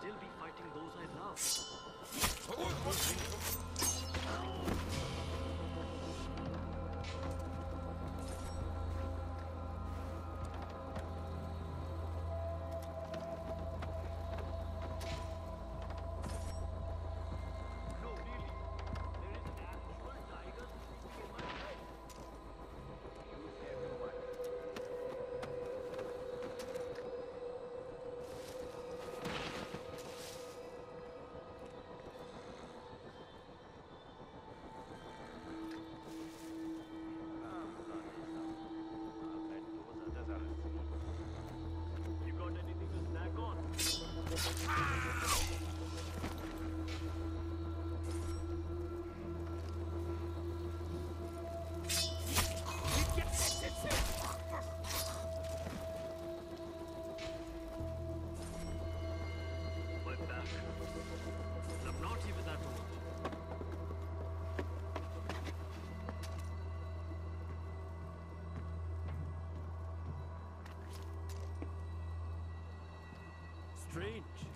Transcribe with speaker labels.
Speaker 1: still be fighting those I love. Strange.